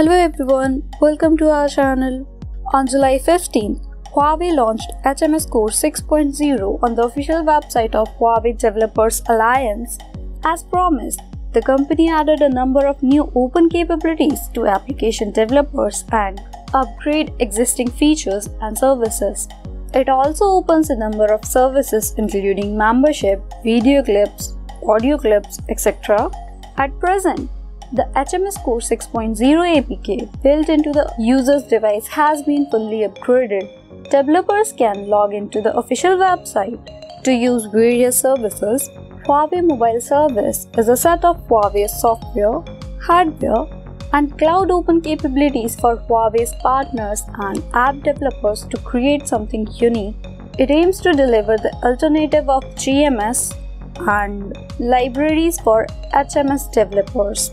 Hello everyone, welcome to our channel. On July 15, Huawei launched HMS Core 6.0 on the official website of Huawei Developers Alliance. As promised, the company added a number of new open capabilities to application developers and upgrade existing features and services. It also opens a number of services including membership, video clips, audio clips, etc. At present, the HMS Core 6.0 APK built into the user's device has been fully upgraded. Developers can log into the official website to use various services. Huawei Mobile Service is a set of Huawei software, hardware, and cloud open capabilities for Huawei's partners and app developers to create something unique. It aims to deliver the alternative of GMS and libraries for HMS developers.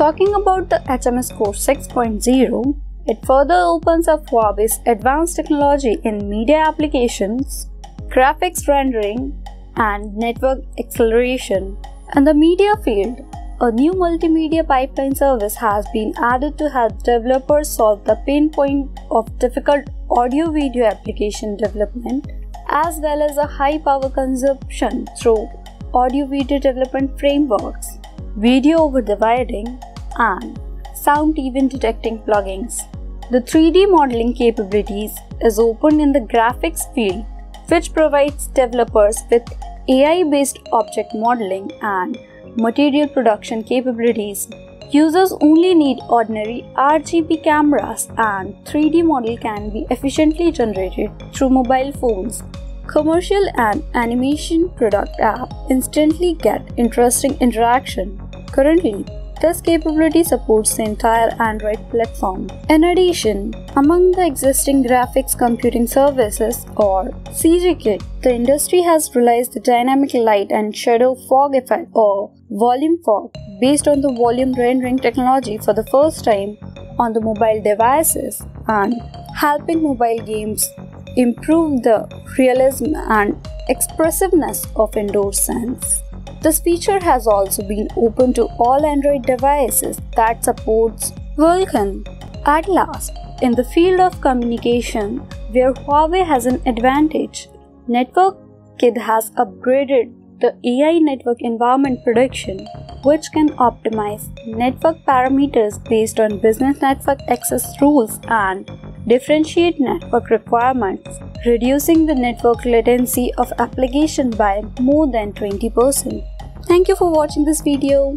Talking about the HMS Core 6.0, it further opens up Huawei's advanced technology in media applications, graphics rendering, and network acceleration. In the media field, a new multimedia pipeline service has been added to help developers solve the pain point of difficult audio video application development as well as a high power consumption through audio video development frameworks, video over dividing, and sound even detecting plugins. The 3D modeling capabilities is open in the graphics field, which provides developers with AI-based object modeling and material production capabilities. Users only need ordinary RGB cameras and 3D model can be efficiently generated through mobile phones. Commercial and animation product app instantly get interesting interaction. Currently, this capability supports the entire Android platform. In addition, among the existing graphics computing services or CGKit, the industry has realized the dynamic light and shadow fog effect or volume fog based on the volume rendering technology for the first time on the mobile devices and helping mobile games improve the realism and expressiveness of indoor scenes. This feature has also been open to all Android devices that supports Vulkan. At last, in the field of communication, where Huawei has an advantage, NetworkKit has upgraded the AI network environment prediction, which can optimize network parameters based on business network access rules and differentiate network requirements, reducing the network latency of application by more than 20%. Thank you for watching this video.